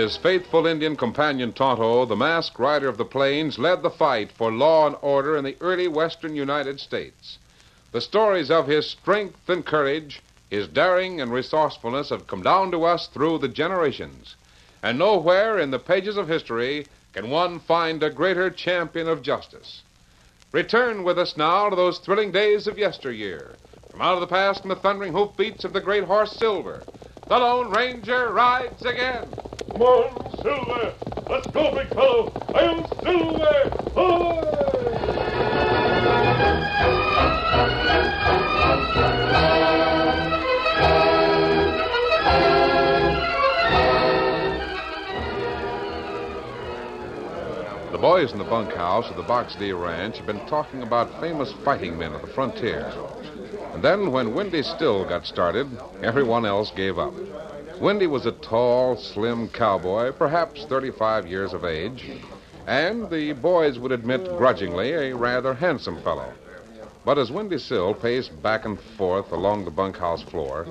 His faithful Indian companion Tonto, the masked rider of the plains led the fight for law and order in the early western United States. The stories of his strength and courage, his daring and resourcefulness have come down to us through the generations. And nowhere in the pages of history can one find a greater champion of justice. Return with us now to those thrilling days of yesteryear. From out of the past and the thundering hoofbeats of the great horse Silver, the Lone Ranger rides again. Come on, Silver! Let's go, big fellow! I'll Silver! Ahoy! The boys in the bunkhouse of the Box B Ranch had been talking about famous fighting men of the frontier. And then, when Windy Still got started, everyone else gave up. Windy was a tall, slim cowboy, perhaps 35 years of age, and the boys would admit grudgingly a rather handsome fellow. But as Windy Still paced back and forth along the bunkhouse floor,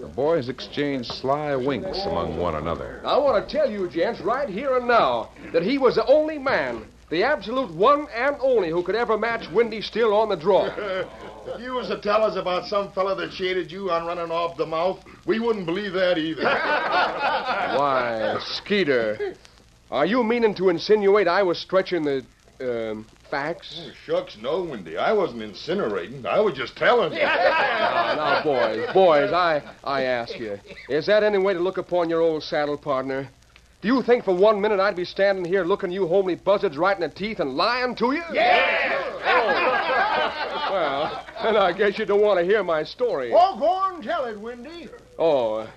the boys exchanged sly winks among one another. I want to tell you, gents, right here and now, that he was the only man, the absolute one and only, who could ever match Windy Still on the draw. If you was to tell us about some fella that shaded you on running off the mouth, we wouldn't believe that either. Why, Skeeter, are you meaning to insinuate I was stretching the um, facts? Shucks, no, Windy. I wasn't incinerating. I was just telling you. Now, now, boys, boys, I, I ask you, is that any way to look upon your old saddle partner? Do you think for one minute I'd be standing here looking you homely buzzards right in the teeth and lying to you? Yeah! Well, then I guess you don't want to hear my story. Oh, go on, tell it, Windy. Oh,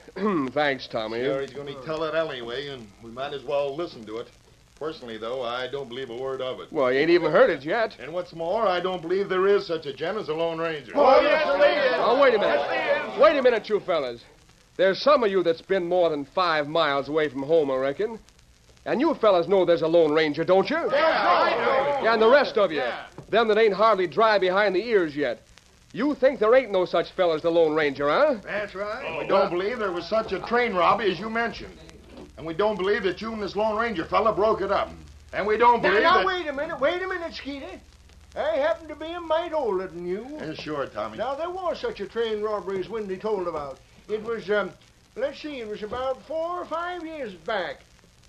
thanks, Tommy. Sure, he's going to tell it anyway, and we might as well listen to it. Personally, though, I don't believe a word of it. Well, you ain't even heard it yet. And what's more, I don't believe there is such a gent as a Lone Ranger. Oh, yes, there is. Now, wait a minute. Wait a minute, you fellas. There's some of you that's been more than five miles away from home, I reckon. And you fellas know there's a Lone Ranger, don't you? Yeah, and the rest of you, them that ain't hardly dry behind the ears yet. You think there ain't no such fella as the Lone Ranger, huh? That's right. We don't believe there was such a train robbery as you mentioned. And we don't believe that you and this Lone Ranger fella broke it up. And we don't believe now that... wait a minute, wait a minute, Skeeter. I happen to be a mite older than you. Yeah, sure, Tommy. Now, there was such a train robbery as Windy told about. It was, um, let's see, it was about four or five years back.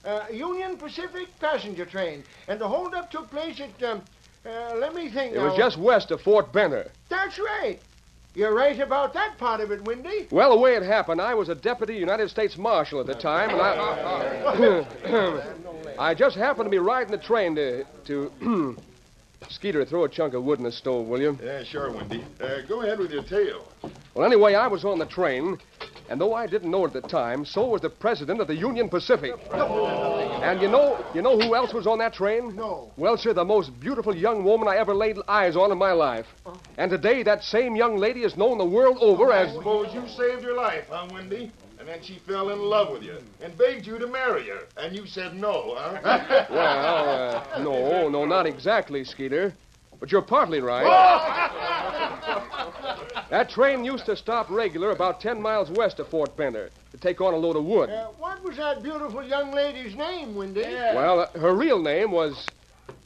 Uh, Union Pacific passenger train. And the holdup took place at, um, uh, let me think It now. was just west of Fort Benner. That's right. You're right about that part of it, Windy. Well, the way it happened, I was a deputy United States Marshal at the time, and I. I just happened to be riding the train to. to. Skeeter, throw a chunk of wood in the stove, will you? Yeah, sure, Windy. Uh, go ahead with your tale. Well, anyway, I was on the train, and though I didn't know it at the time, so was the president of the Union Pacific. And you know, you know who else was on that train? No. Well, sir, the most beautiful young woman I ever laid eyes on in my life. And today, that same young lady is known the world over I as. suppose you saved your life, huh, Windy? And then she fell in love with you and begged you to marry her. And you said no, huh? Well, uh, no, no, not exactly, Skeeter. But you're partly right. that train used to stop regular about 10 miles west of Fort Bender to take on a load of wood. Uh, what was that beautiful young lady's name, Windy? Well, uh, her real name was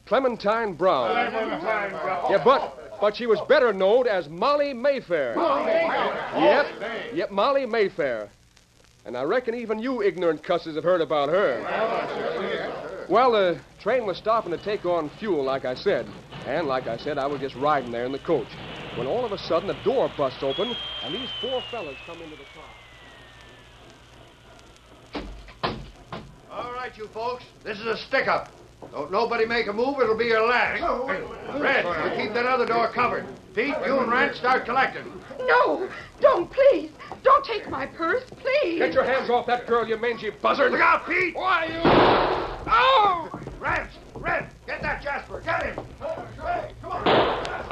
Clementine Brown. Clementine Brown. Yeah, but but she was better known as Molly Mayfair. Yep, yep, Molly Mayfair. And I reckon even you ignorant cusses have heard about her. Well, the train was stopping to take on fuel, like I said. And like I said, I was just riding there in the coach. When all of a sudden the door busts open, and these four fellas come into the car. All right, you folks. This is a stick up. Don't nobody make a move, it'll be your last. Hey, Red, you keep that other door covered. Pete, you and Rand start collecting. No, don't, please. Don't take my purse, please. Get your hands off that girl, you mangy buzzard! Look out, Pete! Why, you... Oh! Rance, Red, get that Jasper. Get him. Hey, come on.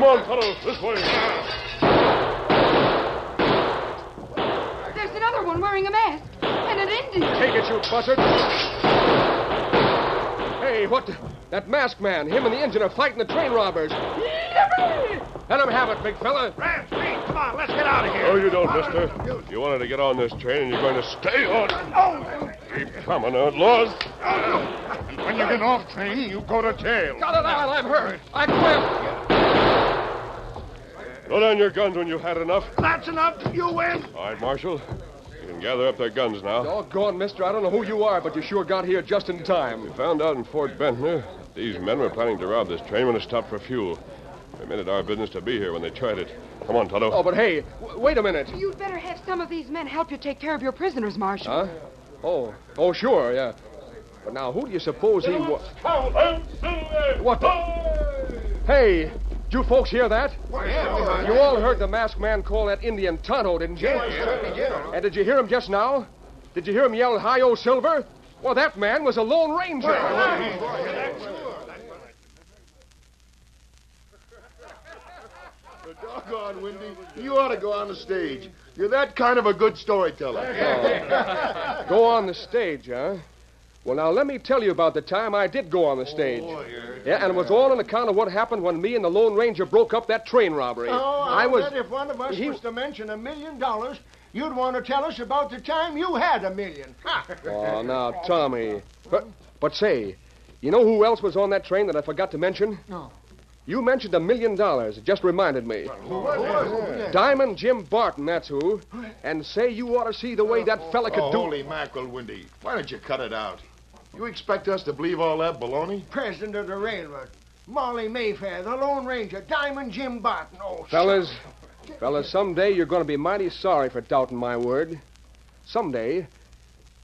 Come on, fellows, this way. There's another one wearing a mask. And an Indian. Take it, you buzzard! Hey, what? the- That masked man, him and the engine are fighting the train robbers. Let him have it, big fella. Rance, Pete, come on, let's get out of here. No, you don't, mister. You wanted to get on this train, and you're going to stay on it. Keep coming, outlaws. And when you get off train, you go to jail. Got it out, I'm hurt. I quit. Throw down your guns when you've had enough. That's enough. You win. All right, Marshal. You can gather up their guns now. Doggone, mister, I don't know who you are, but you sure got here just in time. We found out in Fort Bentner that these men were planning to rob this train when it stopped for fuel. They made it our business to be here when they tried it. Come on, Tonto. Oh, but hey, w- wait a minute. You'd better have some of these men help you take care of your prisoners, Marshal. Huh? Oh, oh, sure, yeah. But now, who do you suppose he was? Count and Silver. What the- Hey, did you folks hear that? You all heard the masked man call that Indian Tonto, didn't you? And did you hear him just now? Did you hear him yell, Hi-Yo Silver? Well, that man was a Lone Ranger. Doggone, Windy. You ought to go on the stage. You're that kind of a good storyteller. Oh. Go on the stage, huh? Well, now, let me tell you about the time I did go on the stage. Oh, yeah, and it was all on account of what happened when me and the Lone Ranger broke up that train robbery. Oh, I I was. bet if one of us he- was to mention a million dollars, you'd want to tell us about the time you had a million. Oh, now, Tommy. But, but say, you know who else was on that train that I forgot to mention? No. You mentioned a million dollars. It just reminded me. Diamond Jim Barton, that's who. And say you ought to see the way that fella could Oh, do. holy mackerel, Windy. Why don't you cut it out? You expect us to believe all that baloney? President of the railroad. Molly Mayfair, the Lone Ranger, Diamond Jim Barton. Oh, Fellas, fellas, someday you're going to be mighty sorry for doubting my word. Someday.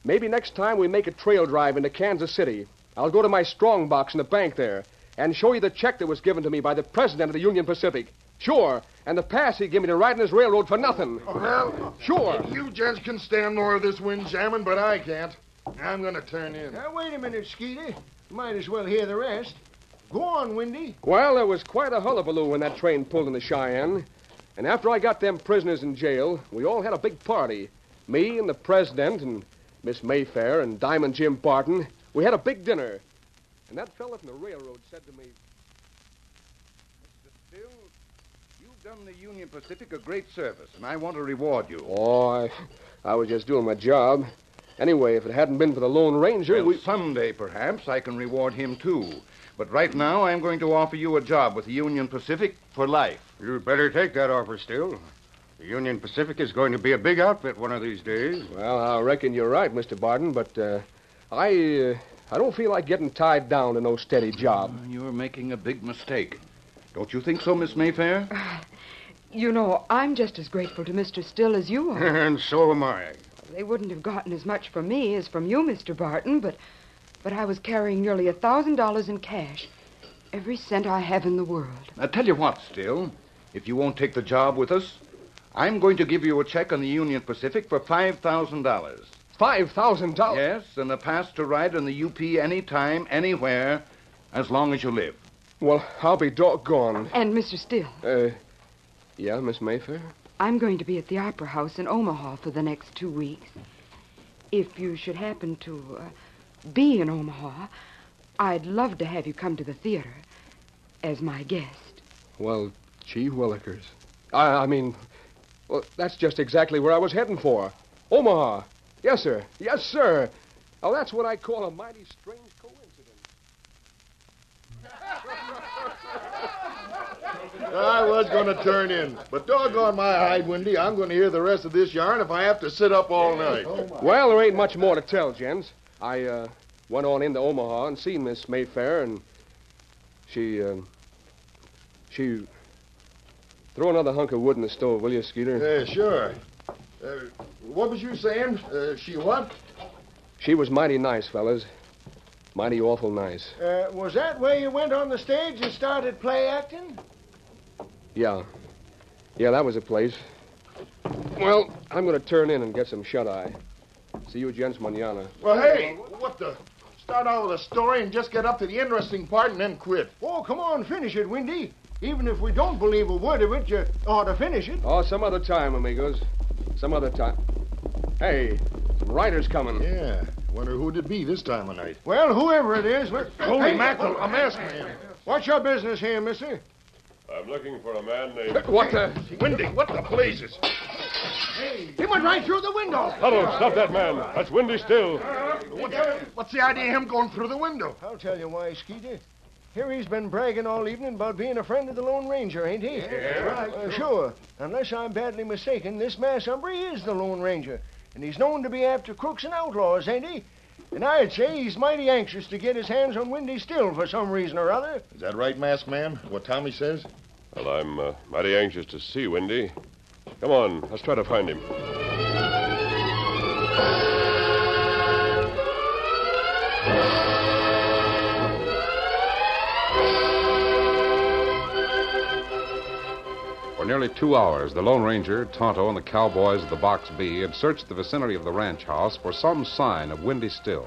Maybe next time we make a trail drive into Kansas City, I'll go to my strong box in the bank there and show you the check that was given to me by the president of the Union Pacific. Sure, and the pass he gave me to ride in his railroad for nothing. Well, Sure. you gents can stand more of this wind jamming, but I can't. I'm going to turn in. Now, wait a minute, Skeeter. Might as well hear the rest. Go on, Windy. Well, there was quite a hullabaloo when that train pulled into Cheyenne. And after I got them prisoners in jail, we all had a big party. Me and the president and Miss Mayfair and Diamond Jim Barton. We had a big dinner. And that fella from the railroad said to me, Mr. Still, you've done the Union Pacific a great service, and I want to reward you. Oh, I, I was just doing my job. Anyway, if it hadn't been for the Lone Ranger, Well, we. someday, perhaps, I can reward him, too. But right now, I'm going to offer you a job with the Union Pacific for life. You'd better take that offer still. The Union Pacific is going to be a big outfit one of these days. Well, I reckon you're right, Mr. Barton, but uh, I, uh, I don't feel like getting tied down to no steady job. You're making a big mistake. Don't you think so, Miss Mayfair? You know, I'm just as grateful to Mr. Still as you are. and so am I. they wouldn't have gotten as much from me as from you, Mr. Barton, but but I was carrying nearly a thousand dollars in cash. Every cent I have in the world. I tell you what, Still, if you won't take the job with us, I'm going to give you a check on the Union Pacific for five thousand dollars. Five thousand dollars? Yes, and a pass to ride on the UP anytime, anywhere, as long as you live. Well, I'll be doggone. And Mr. Still, Uh, yeah, Miss Mayfair? I'm going to be at the Opera House in Omaha for the next two weeks. If you should happen to uh, be in Omaha, I'd love to have you come to the theater as my guest. Well, gee willikers. I, I mean, well, that's just exactly where I was heading for. Omaha. Yes, sir. Yes, sir. Oh, that's what I call a mighty strange coincidence. I was going to turn in, but doggone my hide, Windy, I'm going to hear the rest of this yarn if I have to sit up all night. Well, there ain't much more to tell, gents. I uh, went on into Omaha and seen Miss Mayfair, and she, uh, she. Throw another hunk of wood in the stove, will you, Skeeter? Yeah, sure. Uh, what was you saying? Uh, she what? She was mighty nice, fellas. Mighty awful nice. Uh, was that where you went on the stage and started play acting? Yeah. Yeah, that was a place. Well, I'm going to turn in and get some shut eye. See you gents manana. Well, hey, what the? Start out with a story and just get up to the interesting part and then quit. Oh, come on, finish it, Windy. Even if we don't believe a word of it, you ought to finish it. Oh, some other time, amigos. Some other time. Hey, some riders coming. Yeah. Wonder who'd it be this time of night. Well, whoever it is, we're... Holy Hey, mackerel, a masked man. What's your business here, mister? I'm looking for a man named. What the? Windy, what the blazes? He went right through the window. Hello, stop that man. That's Windy Still. What's, what's the idea of him going through the window? I'll tell you why, Skeeter. Here he's been bragging all evening about being a friend of the Lone Ranger, ain't he? Yeah, right. Uh, sure. Unless I'm badly mistaken, this mass hombre is the Lone Ranger. And he's known to be after crooks and outlaws, ain't he? And I'd say he's mighty anxious to get his hands on Windy Still for some reason or other. Is that right, masked man? What Tommy says? Well, I'm uh, mighty anxious to see Windy. Come on, let's try to find him. For nearly two hours, the Lone Ranger, Tonto, and the cowboys of the Box B had searched the vicinity of the ranch house for some sign of Windy Still.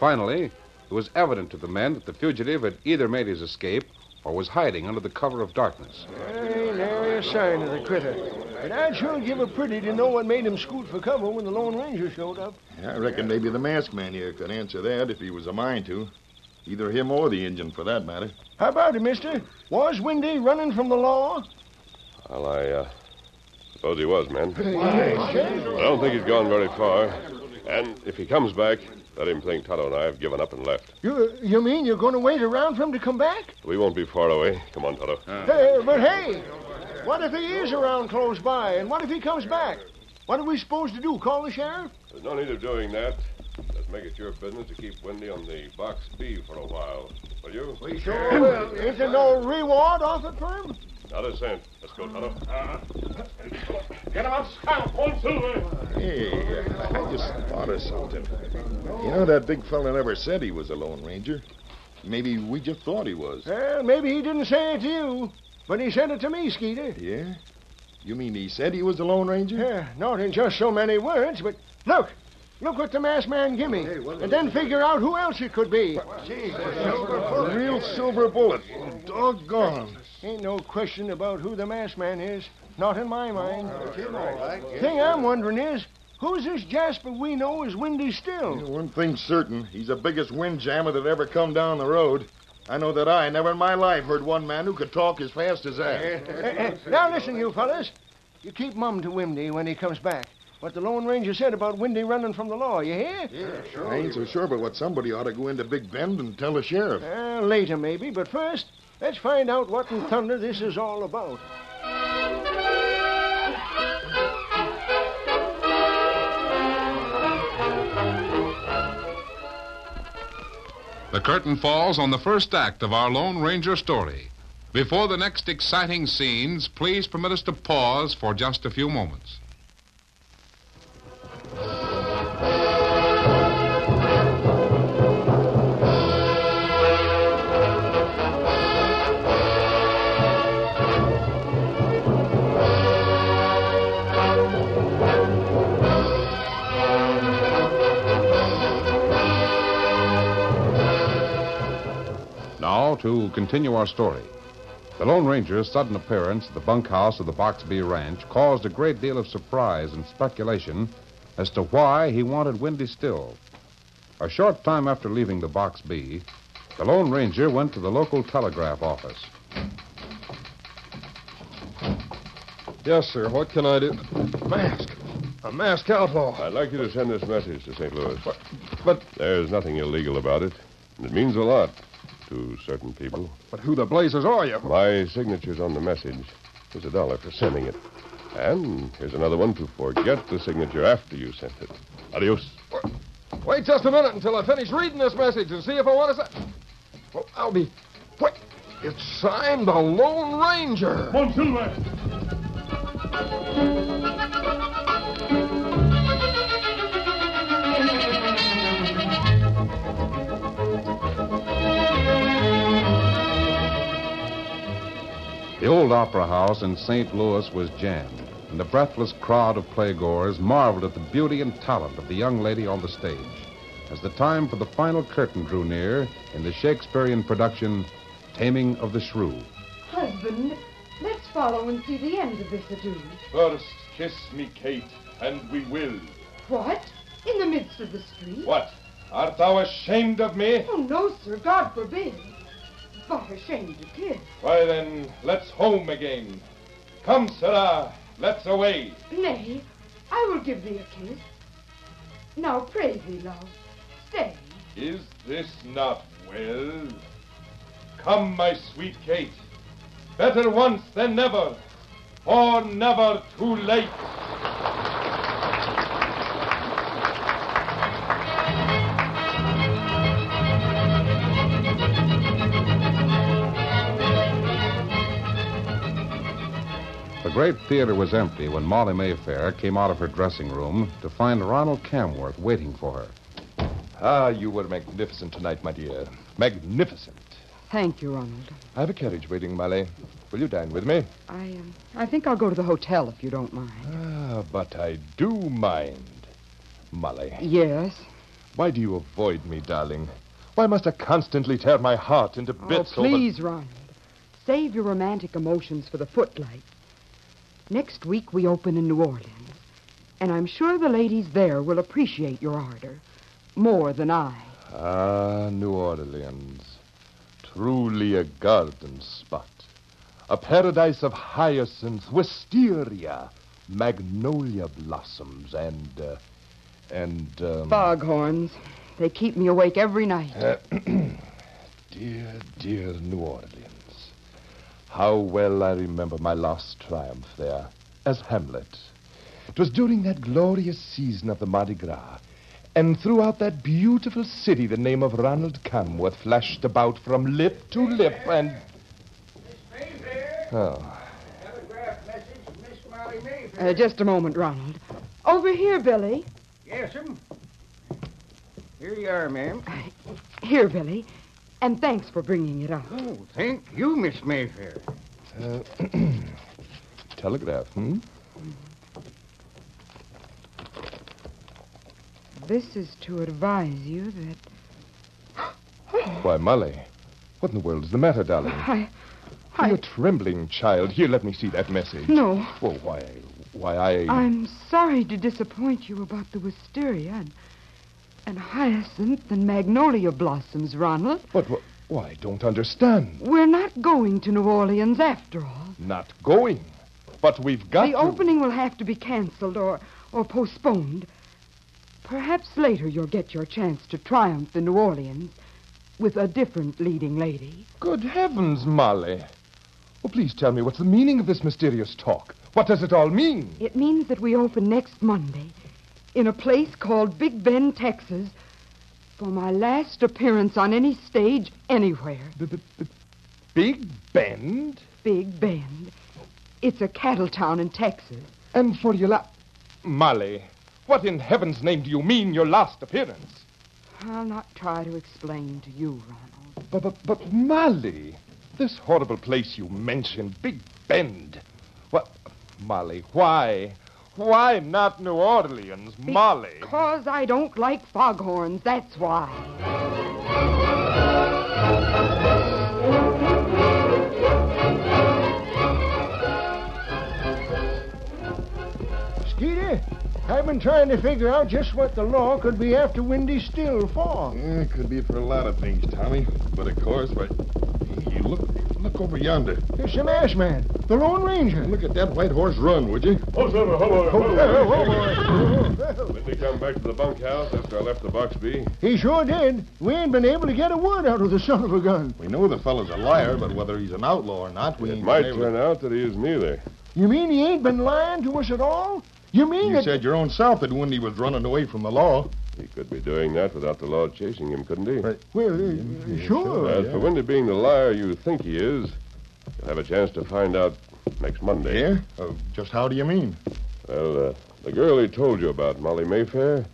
Finally, it was evident to the men that the fugitive had either made his escape or was hiding under the cover of darkness. There ain't nary a sign of the critter. And I'd sure give a pretty to know what made him scoot for cover when the Lone Ranger showed up. I reckon maybe the masked man here could answer that if he was a mind to. Either him or the Injun, for that matter. How about it, mister? Was Windy running from the law? Well, I uh, suppose he was, man. I don't think he's gone very far. And if he comes back, let him think Tonto and I have given up and left. You, you mean you're going to wait around for him to come back? We won't be far away. Come on, Tonto. Hey, but hey, what if he is around close by? And what if he comes back? What are we supposed to do? Call the sheriff? There's no need of doing that. Let's make it your business to keep Windy on the Box B for a while. Will you? We sure will. Is there no reward offered for him? Not a cent. Let's go, Tonto. Get him up, scout. Hold Silver. Hey, I just thought of something. You know, that big fella never said he was a Lone Ranger. Maybe we just thought he was. Well, maybe he didn't say it to you, but he said it to me, Skeeter. Yeah? You mean he said he was a Lone Ranger? Yeah, not in just so many words, but look. Look what the masked man give me. and then figure out who else it could be. A real silver bullet. Doggone. Ain't no question about who the masked man is. Not in my mind. Thing I'm wondering is, who's this Jasper we know is Windy Still? One thing's certain. He's the biggest windjammer that ever come down the road. I know that I never in my life heard one man who could talk as fast as that. Now listen, you fellas. You keep mum to Windy when he comes back. What the Lone Ranger said about Windy running from the law, you hear? Yeah, sure. I ain't so sure, but what somebody ought to go into Big Bend and tell the sheriff. Uh, later, maybe, but first, let's find out what in thunder this is all about. The curtain falls on the first act of our Lone Ranger story. Before the next exciting scenes, please permit us to pause for just a few moments. To continue our story. The Lone Ranger's sudden appearance at the bunkhouse of the Box B Ranch caused a great deal of surprise and speculation as to why he wanted Windy Still. A short time after leaving the Box B, the Lone Ranger went to the local telegraph office. Yes, sir. What can I do? Mask. A masked outlaw. I'd like you to send this message to St. Louis. But, but, There's nothing illegal about it. and It means a lot to certain people. but who the blazes are you? My signature's on the message. Here's a dollar for sending it. And here's another one to forget the signature after you sent it. Adios. Wait just a minute until I finish reading this message and see if I want to say. Well, I'll be. Wait. It's signed the Lone Ranger. The old opera house in St. Louis was jammed, and the breathless crowd of playgoers marveled at the beauty and talent of the young lady on the stage as the time for the final curtain drew near in the Shakespearean production Taming of the Shrew. Husband, let's follow and see the end of this ado. First, kiss me, Kate, and we will. What? In the midst of the street? What? Art thou ashamed of me? Oh, no, sir. God forbid. Oh, but ashamed to kiss. Why then, let's home again. Come, sirrah, let's away. Nay, I will give thee a kiss. Now pray thee, love, stay. Is this not well? Come, my sweet Kate. Better once than never, or never too late. Great theater was empty when Molly Mayfair came out of her dressing room to find Ronald Camworth waiting for her. Ah, you were magnificent tonight, my dear. Magnificent. Thank you, Ronald. I have a carriage waiting, Molly. Will you dine with me? I, um, I think I'll go to the hotel if you don't mind. Ah, but I do mind. Molly, Yes. why do you avoid me, darling? Why must I constantly tear my heart into Oh, bits over... please, Ronald. Save your romantic emotions for the footlight. Next week we open in New Orleans, and I'm sure the ladies there will appreciate your ardor more than I. Ah, New Orleans. Truly a garden spot. A paradise of hyacinth, wisteria, magnolia blossoms, and, uh, and, um... Foghorns. They keep me awake every night. Dear, dear New Orleans. How well I remember my last triumph there as Hamlet. It was during that glorious season of the Mardi Gras. And throughout that beautiful city, the name of Ronald Camworth flashed about from lip to lip, and. Oh. Uh, just a moment, Ronald. Over here, Billy. Yes'm. Here you are, ma'am. Here, Billy. And thanks for bringing it up. Oh, thank you, Miss Mayfair. Uh, telegraph, hmm? This is to advise you that Why, Molly, what in the world is the matter, darling? I. You're trembling, child. Here, let me see that message. No. Well, why, why, I... I'm sorry to disappoint you about the wisteria and, and hyacinth and magnolia blossoms, Ronald. But, wh- why, I don't understand. We're not going to New Orleans after all. Not going. But we've got the to... opening will have to be canceled or, or postponed. Perhaps later you'll get your chance to triumph in New Orleans with a different leading lady. Good heavens, Molly. Well, please tell me what's the meaning of this mysterious talk. What does it all mean? It means that we open next Monday in a place called Big Bend, Texas, for my last appearance on any stage anywhere. Big Bend? Big Bend. It's a cattle town in Texas. And for your la... Molly, what in heaven's name do you mean, your last appearance? I'll not try to explain to you, Ronald. But, but, but, Molly, this horrible place you mentioned, Big Bend. What, Molly, why? Why not New Orleans, Molly? Because I don't like foghorns, that's why. Skeeter, I've been trying to figure out just what the law could be after Windy Still for. Yeah, it could be for a lot of things, Tommy. But of course, but you look look over yonder. It's the masked man, the Lone Ranger. Look at that white horse run, would you? Oh, sir, hello, hello. Did he come back to the bunkhouse after I left the box B? He sure did. We ain't been able to get a word out of the son of a gun. We know the fellow's a liar, but whether he's an outlaw or not, we It ain't might been able- turn out that he is neither. You mean he ain't been lying to us at all? You mean You that... said your own self that Windy was running away from the law. He could be doing that without the law chasing him, couldn't he? Well, uh, sure. As for Windy being the liar you think he is, you'll have a chance to find out next Monday. Yeah? Uh, just how do you mean? Well, uh, the girl he told you about, Molly Mayfair,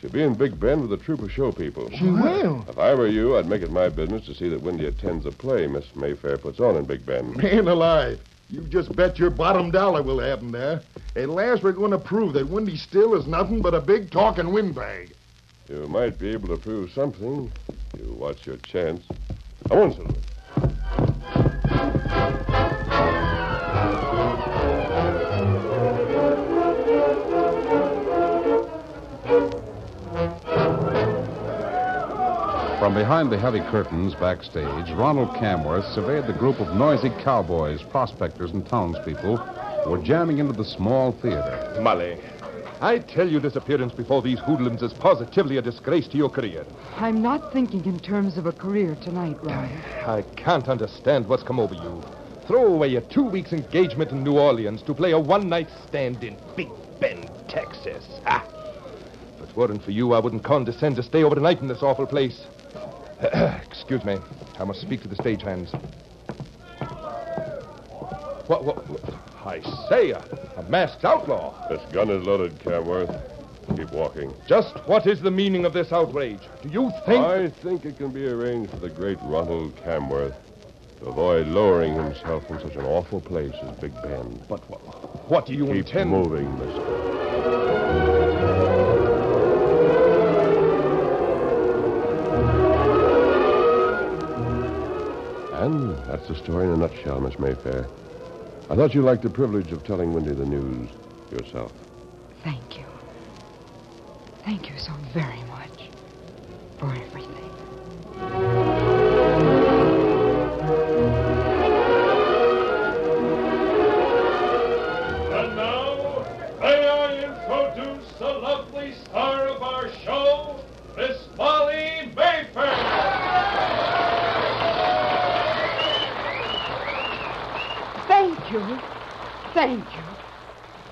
she'll be in Big Bend with a troop of show people. She will. If I were you, I'd make it my business to see that Windy attends a play Miss Mayfair puts on in Big Bend. Man alive. You just bet your bottom dollar we'll have him there. At last, we're going to prove that Windy Still is nothing but a big talking windbag. You might be able to prove something. You watch your chance. Come on, Silver. From behind the heavy curtains backstage, Ronald Camworth surveyed the group of noisy cowboys, prospectors, and townspeople who were jamming into the small theater. Molly, I tell you this appearance before these hoodlums is positively a disgrace to your career. I'm not thinking in terms of a career tonight, Ryan. I can't understand what's come over you. Throw away a two weeks engagement in New Orleans to play a one night stand in Big Bend, Texas. Ah. If it weren't for you, I wouldn't condescend to stay overnight in this awful place. Excuse me. I must speak to the stagehands. What, what, what? I say, a, a masked outlaw. This gun is loaded, Camworth. Keep walking. Just what is the meaning of this outrage? Do you think. I think it can be arranged for the great Ronald Camworth to avoid lowering himself in such an awful place as Big Bend. But what, what do you Keep intend? moving, mister. And that's the story in a nutshell, Miss Mayfair. I thought you'd like the privilege of telling Windy the news yourself. Thank you. Thank you so very much for everything.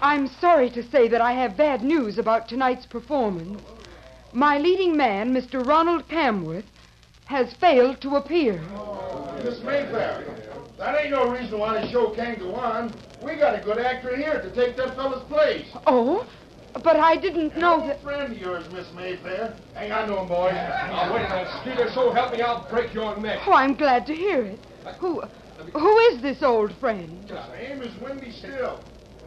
I'm sorry to say that I have bad news about tonight's performance. My leading man, Mr. Ronald Camworth, has failed to appear. Miss Mayfair, that ain't no reason why the show can't go on. We got a good actor here to take that fella's place. Oh, but I didn't know that. friend of yours, Miss Mayfair. Hang on to him, boys. Now, oh, wait a minute, Skeeter. So help me, I'll break your neck. Oh, I'm glad to hear it. Who, who is this old friend? His name is Windy Still.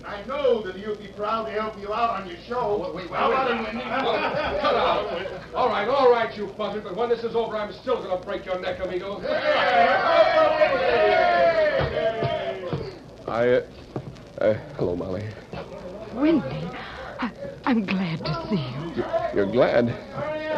I know that he'll be proud to help you out on your show. How about him, Windy? Cut out. All right, all right, you buzzard. But when this is over, I'm still going to break your neck, amigo. I, uh, uh, hello, Molly. Windy, I, I'm glad to see you. You're glad.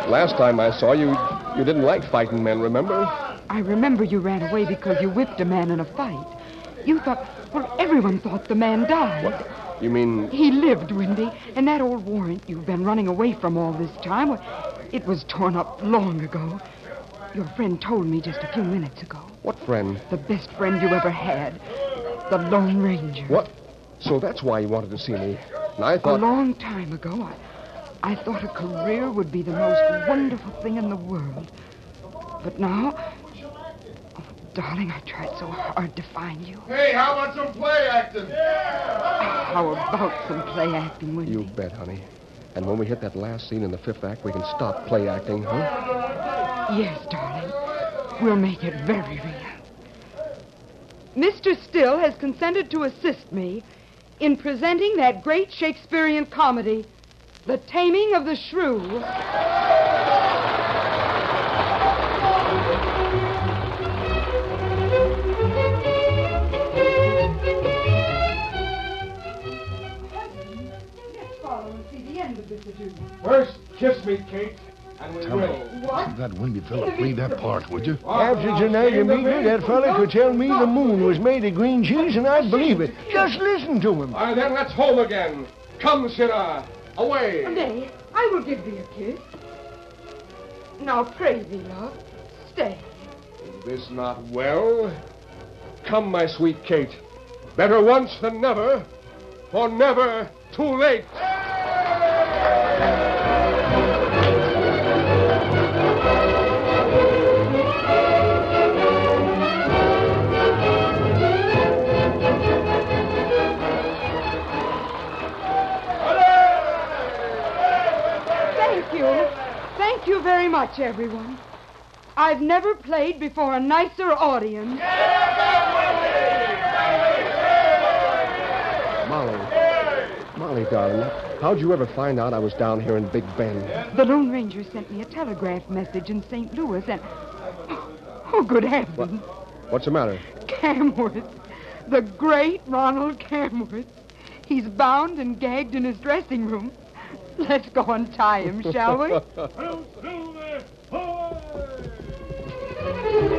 Last time I saw you, you didn't like fighting men, remember? I remember you ran away because you whipped a man in a fight. You thought, well, everyone thought the man died. What? You mean, He lived, Windy, and that old warrant you've been running away from all this time, well, it was torn up long ago. Your friend told me just a few minutes ago. what friend? The best friend you ever had, the Lone Ranger. What? So that's why you wanted to see me. And I thought. A long time ago, I, I thought a career would be the most wonderful thing in the world. But now, darling, I tried so hard to find you. Hey, how about some play acting? Ah, how about some play acting, Windy? You bet, honey. And when we hit that last scene in the fifth act, we can stop play acting, huh? Yes, darling. We'll make it very real. Mr. Still has consented to assist me in presenting that great Shakespearean comedy, The Taming of the Shrew. First, kiss me, Kate, and we Tell me. will. What? That windy fella played that part, would you? Ah, After tonight, Amigo, that fella could tell me the moon was made of green cheese, and I'd believe it. Just listen to him. All right, then let's home again. Come, Sirrah. Away. Nay, I will give thee a kiss. Now, pray thee, love, stay. Is this not well? Come, my sweet Kate. Better once than never, for never too late. You very much, everyone. I've never played before a nicer audience. Molly. Molly, darling, how'd you ever find out I was down here in Big Bend? The Lone Ranger sent me a telegraph message in St. Louis, and. Oh, oh good heavens. What's the matter? Camworth. The great Ronald Camworth. He's bound and gagged in his dressing room. Let's go and tie him, shall we?